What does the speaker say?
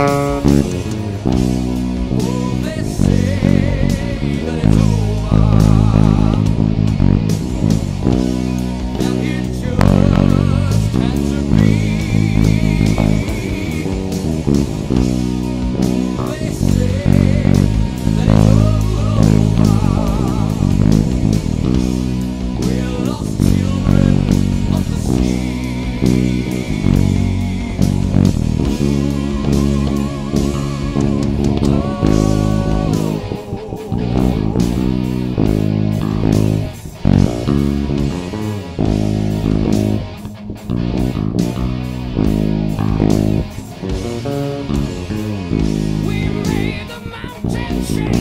Oh, they say that it's over.